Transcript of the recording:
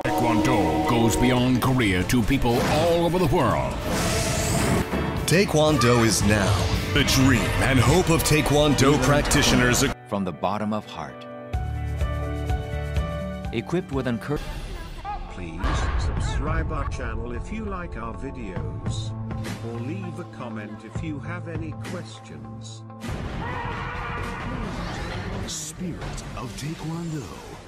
Taekwondo goes beyond Korea to people all over the world. Taekwondo is now. The dream and hope of Taekwondo practitioners. From the bottom of heart. Equipped with encouragement. Please subscribe our channel if you like our videos. Or leave a comment if you have any questions. Spirit of Taekwondo.